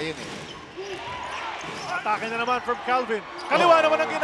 Ayun eh. Atake na naman from Calvin. Kaliwa naman ang.